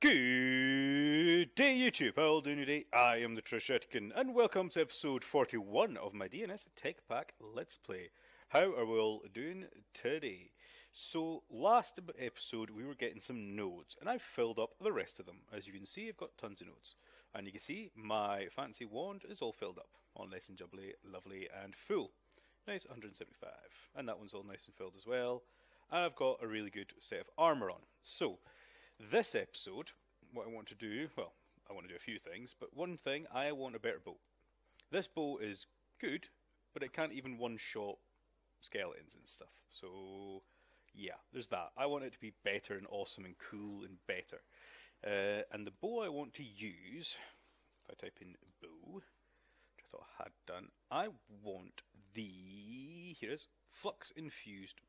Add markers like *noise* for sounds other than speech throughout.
Good day, YouTube. How are you doing today? I am the Trechetican, and welcome to episode 41 of my DNS Tech Pack Let's Play. How are we all doing today? So, last episode we were getting some nodes, and I've filled up the rest of them. As you can see, I've got tons of nodes. And you can see my fancy wand is all filled up, all nice and jubbly, lovely, and full. Nice 175. And that one's all nice and filled as well. And I've got a really good set of armour on. So, this episode, what I want to do, well, I want to do a few things, but one thing, I want a better bow. This bow is good, but it can't even one shot skeletons and stuff. So, yeah, there's that. I want it to be better and awesome and cool and better. Uh, and the bow I want to use, if I type in bow, which I thought I had done, I want the, here is, flux infused.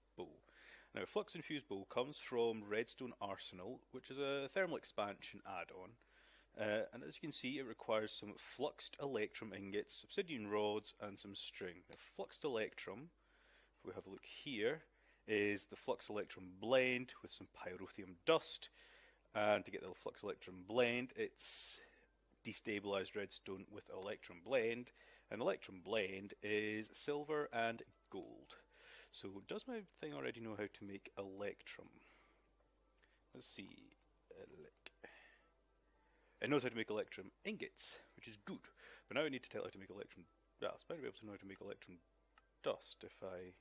Now, Flux Infused Bow comes from Redstone Arsenal, which is a thermal expansion add-on. Uh, and as you can see, it requires some fluxed electrum ingots, obsidian rods, and some string. Now, fluxed electrum, if we have a look here, is the flux electrum blend with some pyrotheum dust. And to get the flux electrum blend, it's destabilized redstone with electrum blend. And electrum blend is silver and gold. So does my thing already know how to make electrum? Let's see. It knows how to make electrum ingots, which is good. But now I need to tell it how to make electrum dust. Better be able to know how to make electrum dust if I...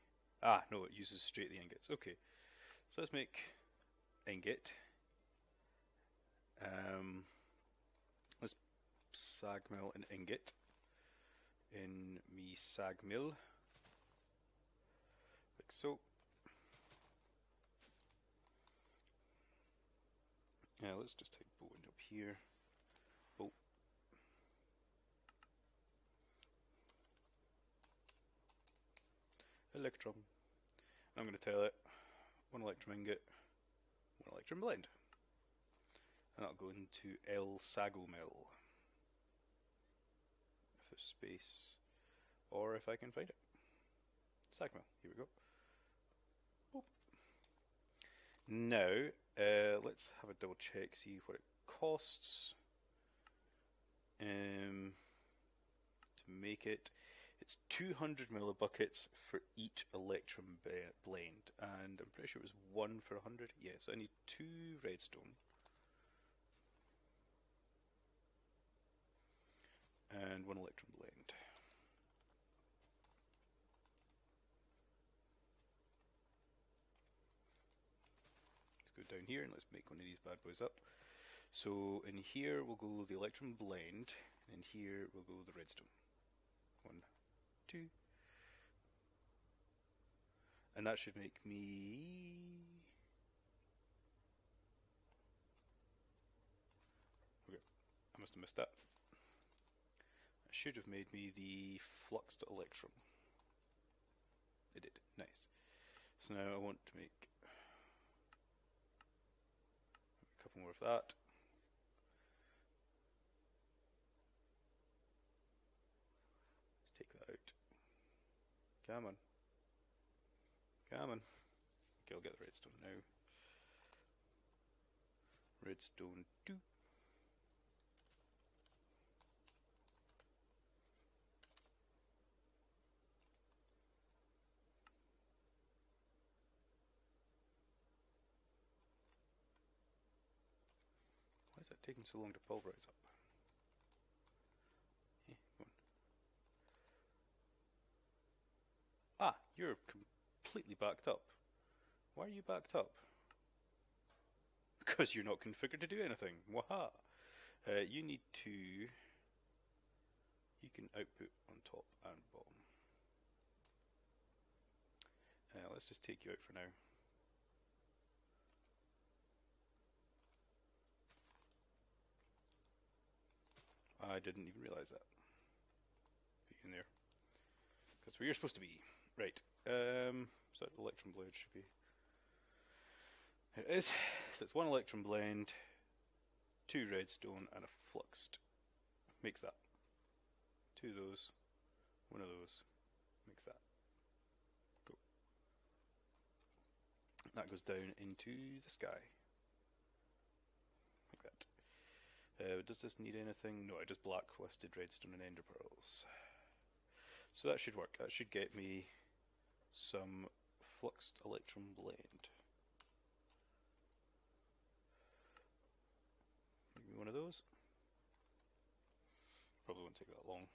Ah, no, it uses straight the ingots. Okay. So let's make ingot. Um, let's sag mill an ingot in me sag mill like so. Yeah, let's just take Bowen up here. Oh. Electrum. I'm going to tell it one electrum ingot, one electrum blend. And that'll go into El Sago Mill. If there's space, or if I can find it. Sagmill, here we go. Now, uh, let's have a double check, see what it costs um, to make it. It's 200 millibuckets for each electrum blend, and I'm pretty sure it was one for 100. Yeah, so I need two redstone. And one electrum blend. go down here and let's make one of these bad boys up. So in here we'll go the electrum blend, and in here we'll go the redstone. One, two. And that should make me... Okay, I must have missed that. That should have made me the fluxed electrum. It did, nice. So now I want to make a couple more of that. Let's take that out. Come on. Come on. Okay, I'll get the redstone now. Redstone 2. Is taking so long to pulverize up? Hey, ah, you're completely backed up. Why are you backed up? Because you're not configured to do anything. Waha! Uh, you need to... You can output on top and bottom. Uh, let's just take you out for now. I didn't even realize that. In there. That's where you're supposed to be. Right. Um, so that electrum blend should be. It is. So it's one electrum blend, two redstone, and a fluxed. Makes that. Two of those, one of those. Makes that. Go. That goes down into the sky. Like that. Uh, does this need anything? No, I just blacklisted redstone and ender pearls. So that should work. That should get me some fluxed electrum blend. Maybe one of those. Probably won't take that long.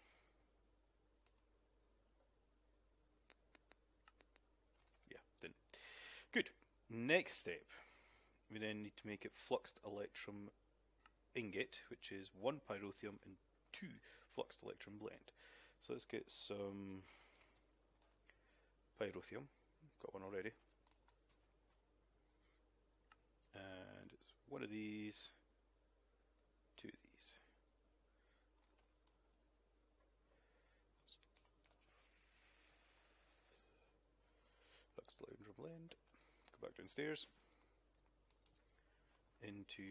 Yeah, didn't. Good. Next step. We then need to make it fluxed electrum ingot, which is one pyrotheum and two fluxed electrum blend. So let's get some pyrotheum. Got one already. And it's one of these, two of these. Fluxed electrum blend. Go back downstairs into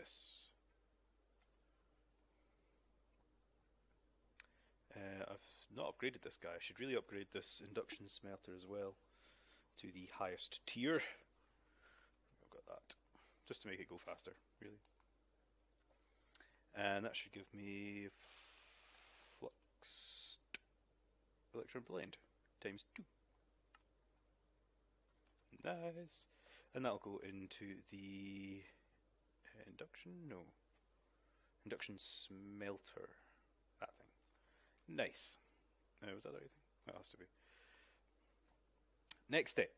this. Uh, I've not upgraded this guy. I should really upgrade this induction smelter as well to the highest tier. I've got that. Just to make it go faster, really. And that should give me fluxed electrum blend times two. Nice. And that'll go into the induction? No. Induction smelter. That thing. Nice. Uh, was that the right thing? That has to be. Next step.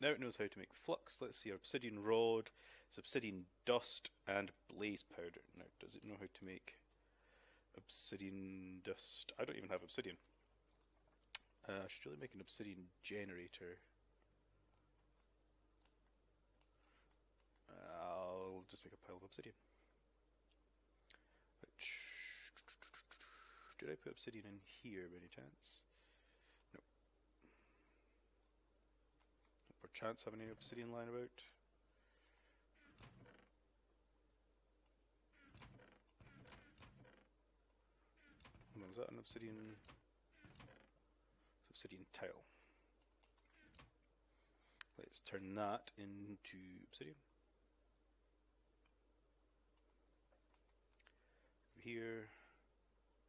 Now it knows how to make flux. Let's see, obsidian rod, obsidian dust, and blaze powder. Now, does it know how to make obsidian dust? I don't even have obsidian. Uh, I should really make an obsidian generator. I'll just make a obsidian. Did I put obsidian in here by any chance? No. Don't perchance have any obsidian lying about. Was that an obsidian? Obsidian tile. Let's turn that into obsidian. Here,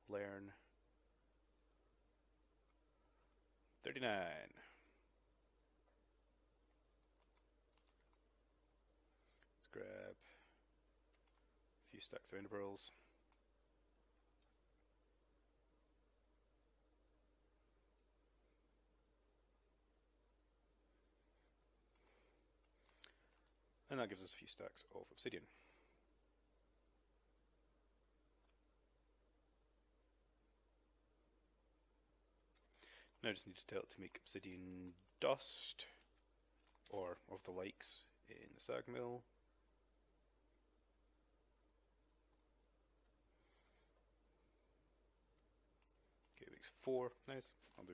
learn 39. Let's grab a few stacks of ender pearls. And that gives us a few stacks of obsidian. Now I just need to tell it to make obsidian dust, or of the likes in the sag mill. Okay, it makes four. Nice. I'll do.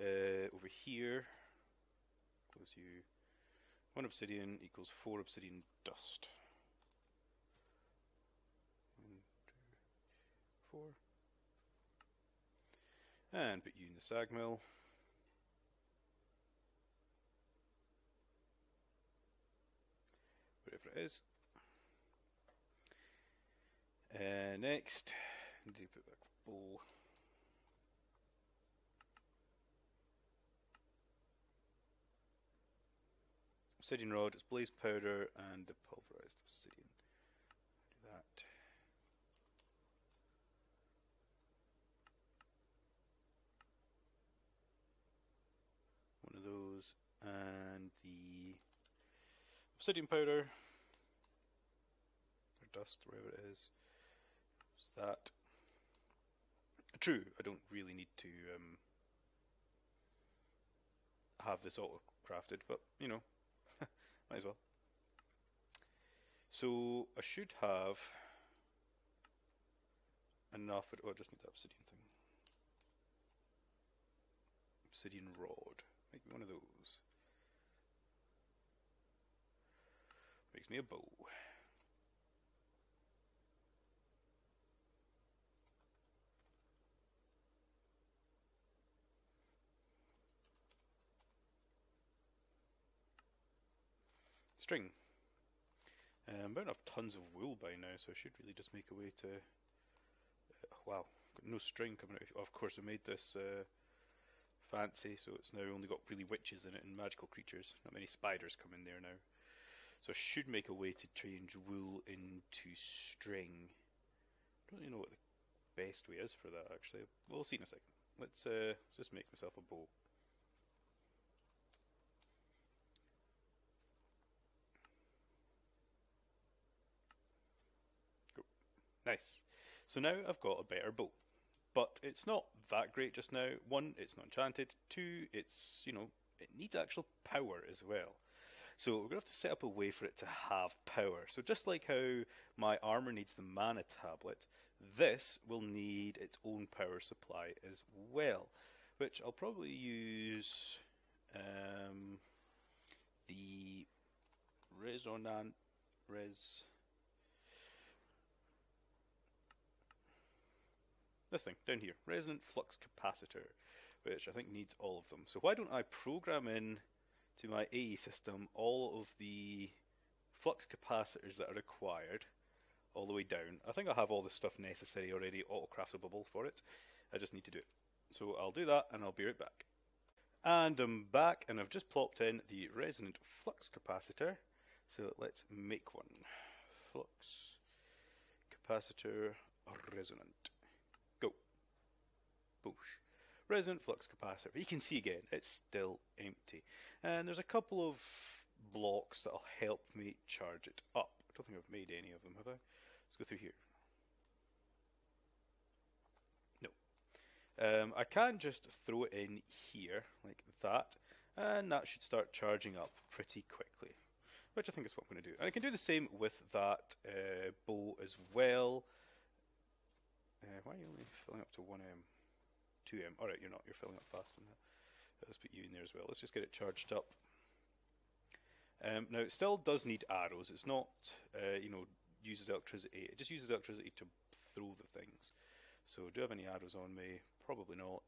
Uh, over here, close you. One obsidian equals four obsidian dust. One, two, four and put you in the sag mill. Whatever it is. Uh, next, need to put back the bowl. Obsidian rod, it's blaze powder and the pulverized obsidian. Do that. Those and the obsidian powder or dust, whatever it is. Is that true? I don't really need to um, have this auto crafted, but you know, *laughs* might as well. So I should have enough. Oh, I just need the obsidian thing. Obsidian rod. Make me one of those. Makes me a bow. String. Um, bound to have tons of wool by now, so I should really just make a way to. Uh, wow, got no string coming out. Of course, I made this uh, fancy, so it's now only got really witches in it and magical creatures. Not many spiders come in there now. So I should make a way to change wool into string. I don't really know what the best way is for that, actually. We'll see in a second. Let's uh, just make myself a bow. Nice. So now I've got a better bow. But it's not that great just now. One, it's not enchanted. Two, it's, you know, it needs actual power as well. So we're going to have to set up a way for it to have power. So just like how my armor needs the mana tablet, this will need its own power supply as well, which I'll probably use um, the resonant res this thing down here, resonant flux capacitor, which I think needs all of them. So why don't I program in to my AE system all of the flux capacitors that are required all the way down. I think I have all the stuff necessary already auto-craftable for it. I just need to do it. So I'll do that and I'll be right back. And I'm back and I've just plopped in the resonant flux capacitor. So let's make one. Flux capacitor resonant. Resonant flux capacitor. But you can see again, it's still empty. And there's a couple of blocks that'll help me charge it up. I don't think I've made any of them, have I? Let's go through here. No. Um, I can just throw it in here, like that, and that should start charging up pretty quickly. Which I think is what I'm going to do. And I can do the same with that uh, bow as well. Uh, why are you only filling up to 1M? 2M. Alright, you're not, you're filling up fast that. Let's put you in there as well. Let's just get it charged up. Um, now, it still does need arrows. It's not, uh, you know, uses electricity. It just uses electricity to throw the things. So, do I have any arrows on me? Probably not.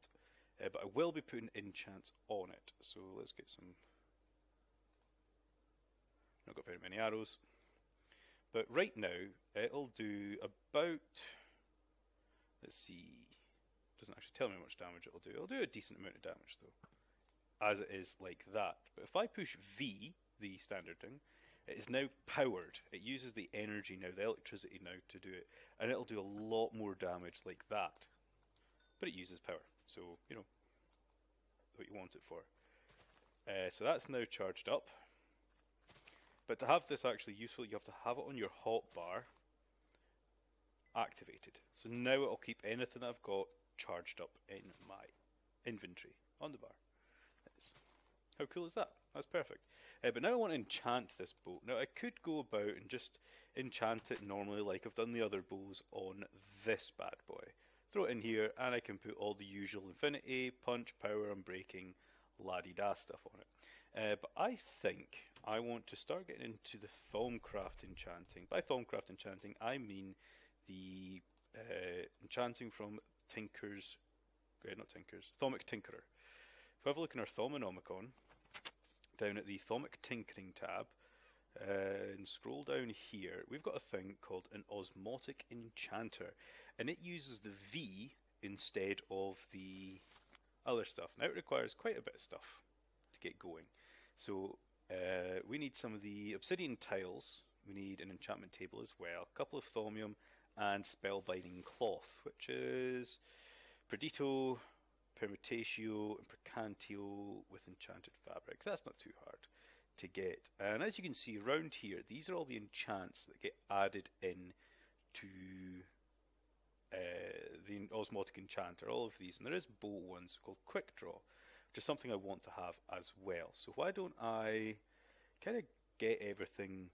Uh, but I will be putting enchants on it. So, let's get some. Not got very many arrows. But right now, it'll do about. Let's see doesn't actually tell me how much damage it'll do. It'll do a decent amount of damage though, as it is like that. But if I push V, the standard thing, it is now powered. It uses the energy now, the electricity now to do it, and it'll do a lot more damage like that. But it uses power, so you know what you want it for. Uh, so that's now charged up. But to have this actually useful, you have to have it on your hotbar activated. So now it'll keep anything I've got charged up in my inventory on the bar. how cool is that? That's perfect. Uh, but now I want to enchant this bow. Now I could go about and just enchant it normally like I've done the other bows on this bad boy. Throw it in here and I can put all the usual infinity, punch, power, and breaking la-di-da stuff on it. Uh, but I think I want to start getting into the Thaumcraft enchanting. By Thaumcraft enchanting, I mean the uh, enchanting from Tinker's, uh, not Tinker's, Thaumic Tinkerer. If we have a look in our Thaumonomicon, down at the Thaumic Tinkering tab, uh, and scroll down here, we've got a thing called an Osmotic Enchanter, and it uses the vis instead of the other stuff. Now it requires quite a bit of stuff to get going. So uh, we need some of the obsidian tiles, we need an enchantment table as well, a couple of thaumium, and Spellbinding Cloth, which is Perditio, Permutatio, and Praecantatio with Enchanted Fabrics. That's not too hard to get. And as you can see around here, these are all the enchants that get added in to uh, the Osmotic Enchanter, all of these. And there is bolt ones called Quick Draw, which is something I want to have as well. So why don't I kind of get everything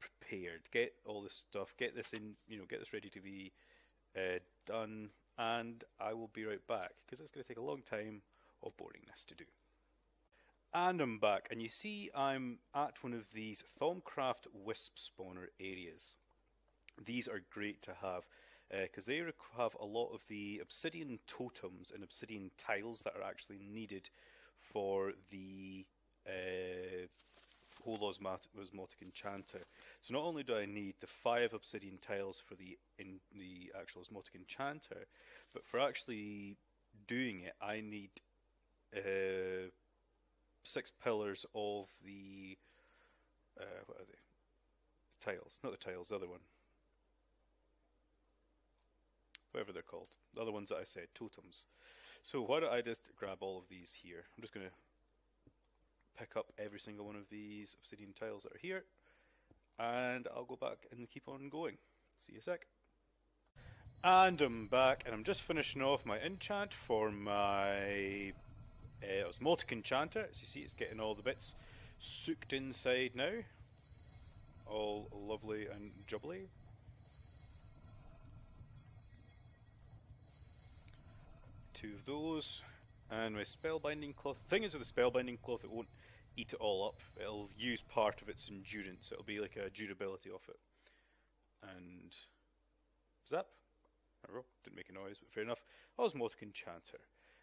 prepared. Get all this stuff. Get this in. You know, get this ready to be uh, done, and I will be right back because it's going to take a long time of boringness to do. And I'm back, and you see I'm at one of these Thaumcraft Wisp spawner areas. These are great to have because uh, they have a lot of the obsidian totems and obsidian tiles that are actually needed for the uh, Whole Osmot- Osmotic Enchanter. So not only do I need the five obsidian tiles for the in the actual Osmotic Enchanter, but for actually doing it, I need uh, six pillars of the uh, what are they? The tiles, not the tiles, the other one. Whatever they're called, the other ones that I said, totems. So why don't I just grab all of these here? I'm just going to pick up every single one of these obsidian tiles that are here, and I'll go back and keep on going. See you a sec. And I'm back, and I'm just finishing off my enchant for my uh, Osmotic Enchanter. As you see, it's getting all the bits soaked inside now. All lovely and jubbly. Two of those. And my spellbinding cloth. The thing is with the spellbinding cloth, it won't eat it all up. It'll use part of its endurance. It'll be like a durability of it. And zap. Oh, didn't make a noise, but fair enough. Osmotic Enchanter.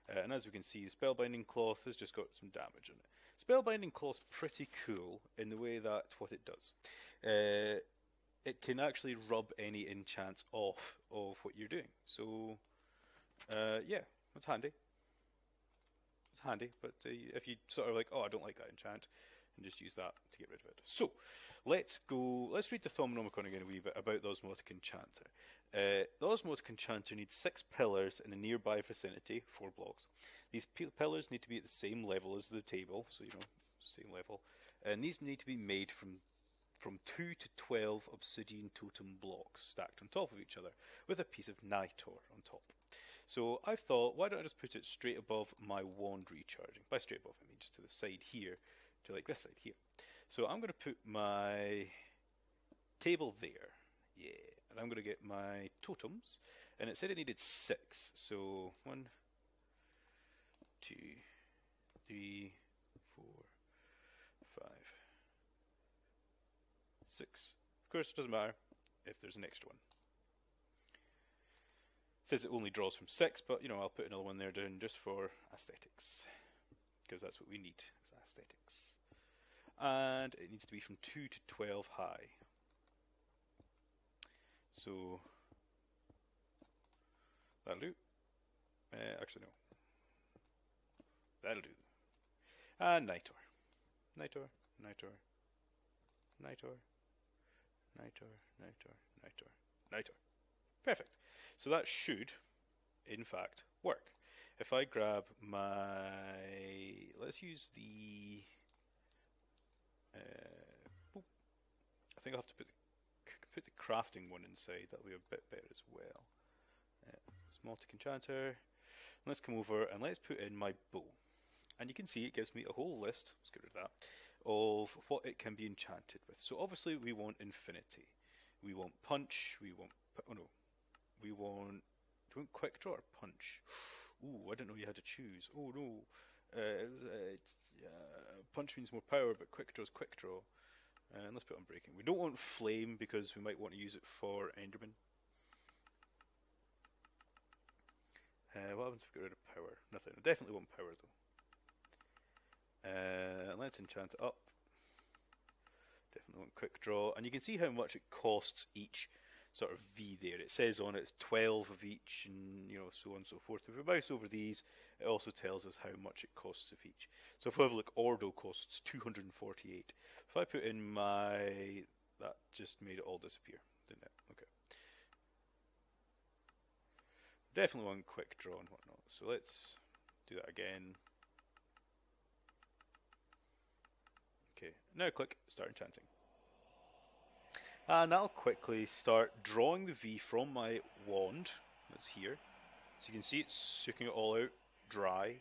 Uh, and as we can see, Spellbinding Cloth has just got some damage on it. Spellbinding Cloth's pretty cool in the way that what it does. Uh, it can actually rub any enchants off of what you're doing. So, uh, yeah, that's handy. It's handy, but uh, if you sort of like, oh, I don't like that enchant, and just use that to get rid of it. So, let's go. Let's read the Thaumonomicon again a wee bit about the Osmotic Enchanter. Uh, the Osmotic Enchanter needs six pillars in a nearby vicinity, four blocks. These pillars need to be at the same level as the table, so you know, same level. And these need to be made from from two to twelve obsidian totem blocks stacked on top of each other, with a piece of nitor on top. So I thought, why don't I just put it straight above my wand recharging? By straight above, I mean just to the side here, to like this side here. So I'm going to put my table there, yeah, and I'm going to get my totems, and it said it needed six. So one, two, three, four, five, six. Of course, it doesn't matter if there's an extra one. Says it only draws from six, but you know I'll put another one there down just for aesthetics, because that's what we need is aesthetics. And it needs to be from two to twelve high. So that'll do. Uh, actually, no. That'll do. And Nitor. Nitor, Nitor, Nitor, Nitor, Nitor, Nitor, Nitor. Perfect. So that should, in fact, work. If I grab my. Let's use the. Uh. I think I'll have to put the, put the crafting one inside. That'll be a bit better as well. Uh, Osmotic Enchanter. Let's come over and let's put in my bow. And you can see it gives me a whole list, let's get rid of that, of what it can be enchanted with. So obviously we want infinity. We want punch, we want, oh no, we want, do we want quick draw or punch? Ooh, I didn't know you had to choose. Oh no, uh, it was, uh, uh, punch means more power, but quick draw is quick draw. And let's put on breaking. We don't want flame because we might want to use it for Enderman. Uh, what happens if we get rid of power? Nothing. I definitely want power though. Uh, let's enchant it up. Definitely want quick draw. And you can see how much it costs each sort of vis there. It says on it it's 12 of each and you know so on and so forth. If we mouse over these, it also tells us how much it costs of each. So if we have a look, Ordo costs 248. If I put in my... That just made it all disappear, didn't it? Okay. Definitely one quick draw and whatnot. So let's do that again. Okay, now click Start Enchanting. And I'll quickly start drawing the vis from my wand that's here. So you can see it's sucking it all out dry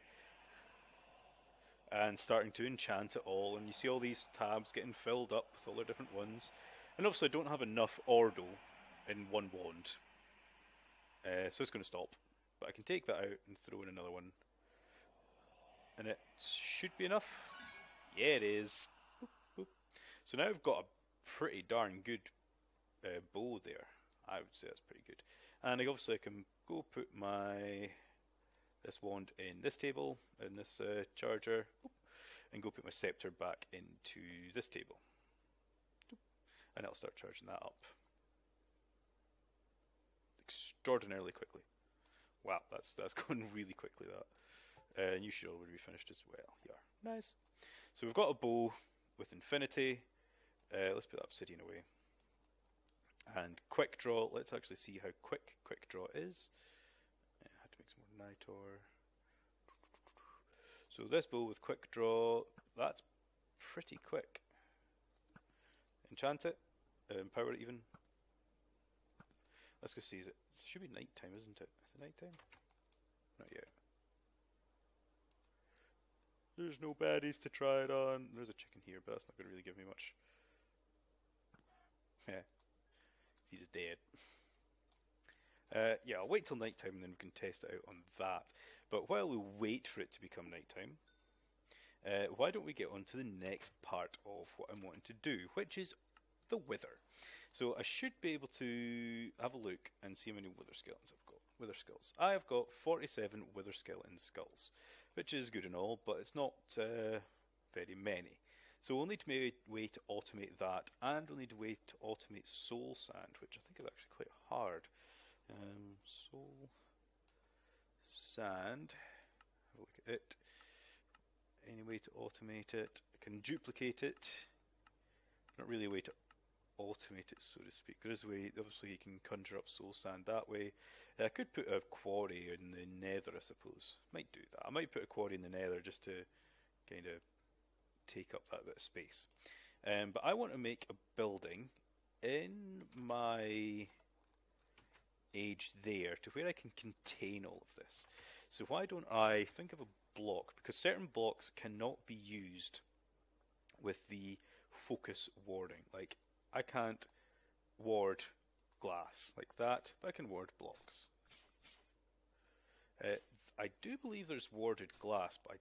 and starting to enchant it all. And you see all these tabs getting filled up with all the different ones. And obviously, I don't have enough Ordo in one wand, uh, so it's going to stop. But I can take that out and throw in another one. And it should be enough. Yeah, it is. So now I've got a pretty darn good uh, bow there. I would say that's pretty good. And I obviously I can go put my this wand in this table in this uh, charger, and go put my scepter back into this table. And it'll start charging that up extraordinarily quickly. Wow, that's that's *laughs* going really quickly. That, uh, and you should already be finished as well. Yeah, nice. So we've got a bow with infinity. Uh, let's put that obsidian away. And quick draw. Let's actually see how quick quick draw is. I had to make some more nitor. So this bow with quick draw, that's pretty quick. Enchant it, um, empower it even. Let's go see. Is it, it should be night time, isn't it? Is it night time? Not yet. There's no baddies to try it on. There's a chicken here, but that's not going to really give me much. Yeah. He's dead. Uh, yeah, I'll wait till night time and then we can test it out on that. But while we wait for it to become night time, uh, why don't we get on to the next part of what I'm wanting to do, which is the wither. So I should be able to have a look and see how many wither skeletons I've got. Wither skulls. I have got 47 wither skeleton skulls, which is good and all, but it's not uh, very many. So we'll need to maybe way to automate that, and we'll need a way to automate soul sand, which I think is actually quite hard. Um, soul sand. Have a look at it. Any way to automate it? I can duplicate it. Not really a way to automate it, so to speak. There is a way, obviously, you can conjure up soul sand that way. I could put a quarry in the nether, I suppose. Might do that. I might put a quarry in the nether just to kind of take up that bit of space. Um, but I want to make a building in my age there to where I can contain all of this. So why don't I think of a block, because certain blocks cannot be used with the focus warding. Like I can't ward glass like that, but I can ward blocks. Uh, I do believe there's warded glass, but I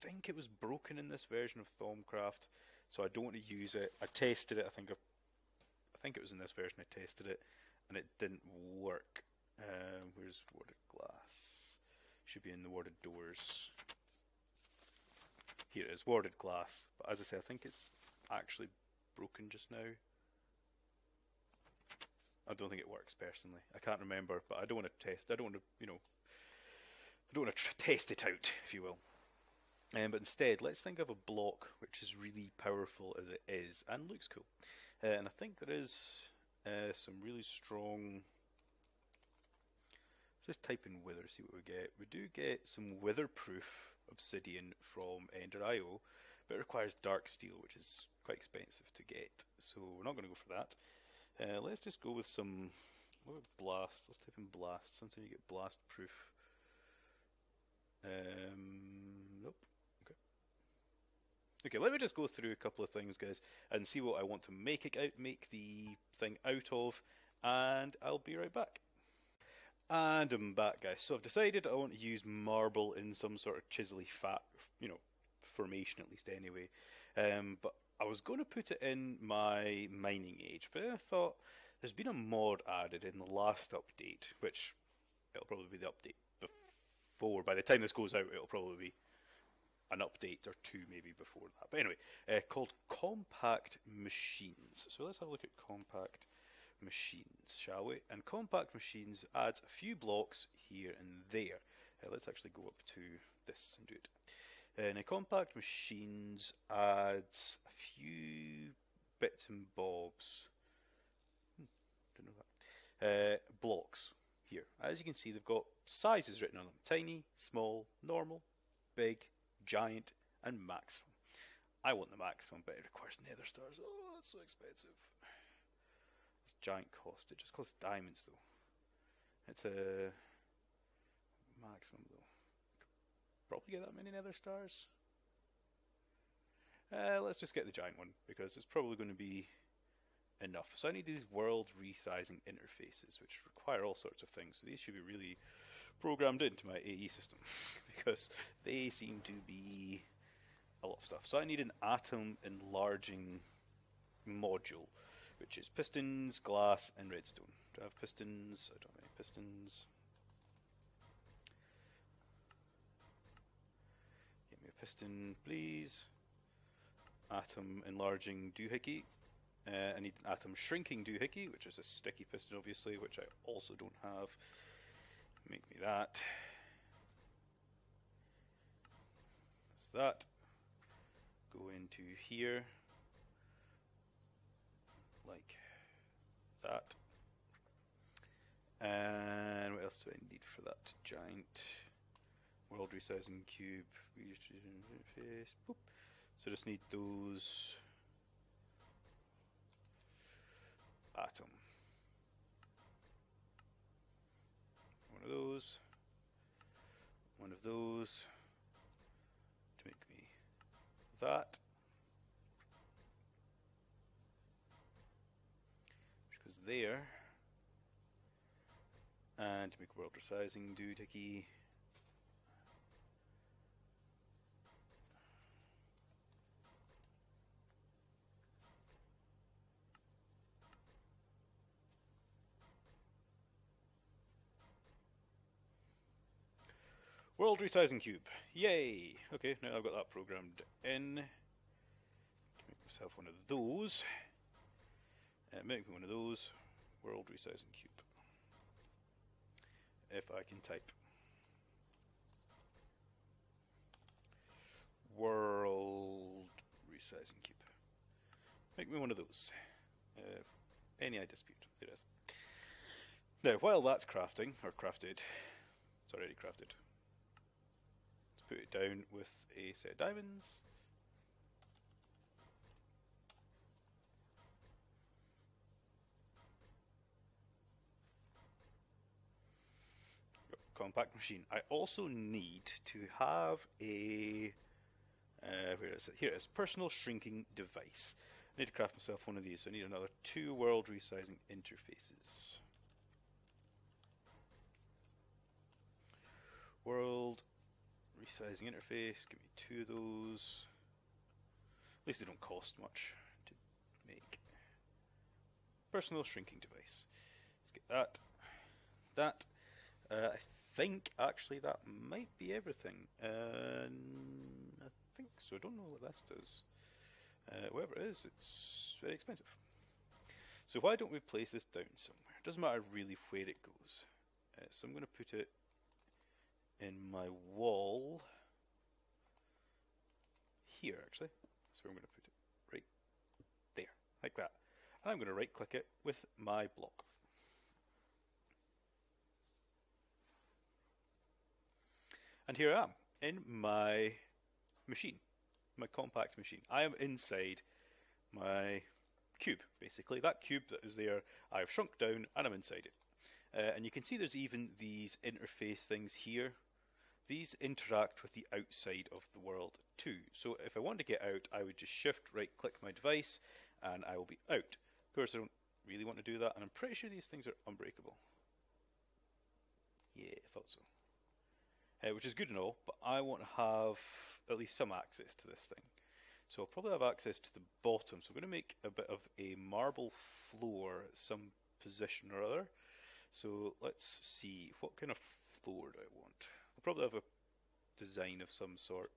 think it was broken in this version of Thaumcraft, so I don't want to use it. I tested it. I think I, I think it was in this version. I tested it, and it didn't work. Uh, where's warded glass? Should be in the warded doors. Here it is, warded glass. But as I say, I think it's actually broken just now. I don't think it works personally. I can't remember, but I don't want to test. I don't want to, you know, I don't want to test it out, if you will. Um, but instead, let's think of a block which is really powerful as it is and looks cool. Uh, and I think there is uh, some really strong. Let's just type in wither, see what we get. We do get some witherproof obsidian from Ender IO, but it requires dark steel, which is quite expensive to get. So we're not going to go for that. Uh, let's just go with some. What blast? Let's type in blast. Sometimes you get blast proof. Um. Okay, let me just go through a couple of things, guys, and see what I want to make it out, make the thing out of, and I'll be right back. And I'm back, guys. So I've decided I want to use marble in some sort of chisely fat, you know, formation at least anyway. Um, but I was going to put it in my mining age, but then I thought there's been a mod added in the last update, which it'll probably be the update before. By the time this goes out, it'll probably be an update or two maybe before that. But anyway, uh, called Compact Machines. So let's have a look at Compact Machines, shall we? And Compact Machines adds a few blocks here and there. Uh, let's actually go up to this and do it. Uh, now, Compact Machines adds a few bits and bobs. Hmm, don't know that. Uh, blocks here. As you can see, they've got sizes written on them tiny, small, normal, big, giant, and maximum. I want the maximum, but it requires nether stars. Oh, that's so expensive. It's giant cost. It just costs diamonds, though. It's a maximum, though. Probably get that many nether stars. Uh, let's just get the giant one because it's probably going to be enough. So I need these world resizing interfaces, which require all sorts of things. So these should be really programmed into my AE system *laughs* because they seem to be a lot of stuff. So I need an atom enlarging module, which is pistons, glass, and redstone. Do I have pistons? I don't have any pistons. Give me a piston, please. Atom enlarging doohickey. Uh, I need an atom shrinking doohickey, which is a sticky piston, obviously, which I also don't have. Make me that. So that. Go into here. Like that. And what else do I need for that giant world resizing cube? Boop. So just need those atom. One of those. One of those to make me that. Which goes there. And to make world resizing do doohickey. World resizing cube. Yay! Okay, now I've got that programmed in. Make myself one of those. Uh, make me one of those. World resizing cube. If I can type. World resizing cube. Make me one of those. Uh, any I dispute. It is. Now, while that's crafting, or crafted, it's already crafted put it down with a set of diamonds. Compact machine. I also need to have a uh, where is it? Here it is. Personal shrinking device. I need to craft myself one of these. So I need another two world resizing interfaces. World resizing interface, give me two of those. At least they don't cost much to make. Personal shrinking device. Let's get that. That. Uh, I think actually that might be everything. Uh, I think so. I don't know what this does. Uh, whatever it is, it's very expensive. So why don't we place this down somewhere? It doesn't matter really where it goes. Uh, so I'm going to put it in my wall here actually. So I'm going to put it right there, like that. And I'm going to right click it with my block. And here I am in my machine, my compact machine. I am inside my cube, basically. That cube that is there, I've shrunk down and I'm inside it. Uh, and you can see there's even these interface things here these interact with the outside of the world too. So if I want to get out, I would just shift right click my device and I will be out. Of course, I don't really want to do that, and I'm pretty sure these things are unbreakable. Yeah, I thought so. Uh, which is good and all, but I want to have at least some access to this thing. So I'll probably have access to the bottom. So I'm going to make a bit of a marble floor at some position or other. So let's see, what kind of floor do I want? We'll probably have a design of some sort.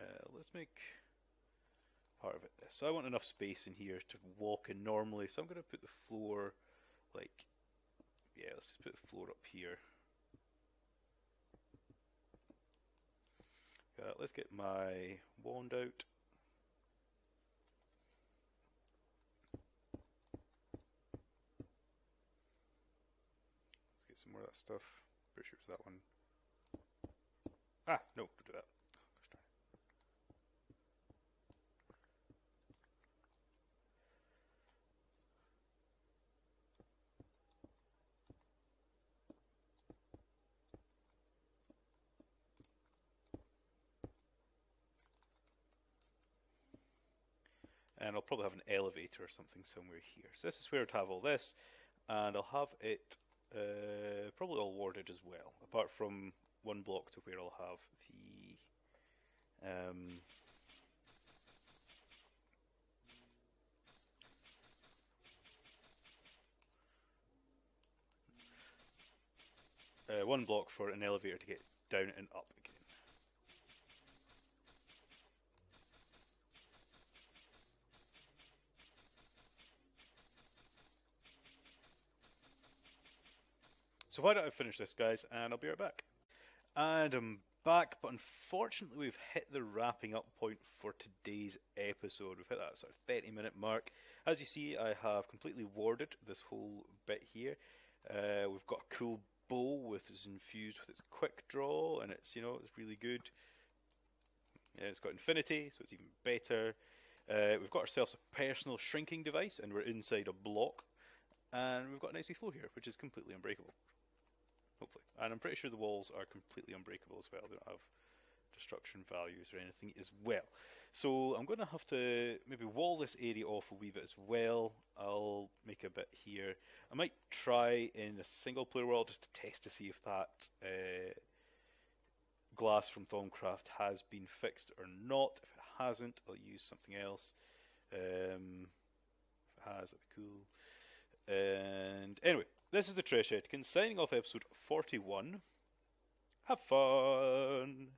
Uh, let's make part of it this. So I want enough space in here to walk in normally, so I'm going to put the floor like, yeah, let's just put the floor up here. Uh, let's get my wand out. Let's get some more of that stuff. Pretty sure it's that one. Ah, no, don't do that. and I'll probably have an elevator or something somewhere here. So this is where to have all this, and I'll have it uh, probably all warded as well, apart from one block to where I'll have the um, uh, one block for an elevator to get down and up again. So why don't I finish this, guys, and I'll be right back. And I'm back, but unfortunately, we've hit the wrapping up point for today's episode. We've hit that sort of 30 minute mark. As you see, I have completely warded this whole bit here. Uh, we've got a cool bow with it's infused with its quick draw, and it's you know it's really good. Yeah, it's got infinity, so it's even better. Uh, we've got ourselves a personal shrinking device, and we're inside a block. And we've got an nice floor here, which is completely unbreakable. Hopefully. And I'm pretty sure the walls are completely unbreakable as well. They don't have destruction values or anything as well. So I'm going to have to maybe wall this area off a wee bit as well. I'll make a bit here. I might try in a single player world just to test to see if that uh, glass from Thaumcraft has been fixed or not. If it hasn't, I'll use something else. Um, if it has, that'd be cool. And anyway, this is the Trechetican signing off episode 41. Have fun!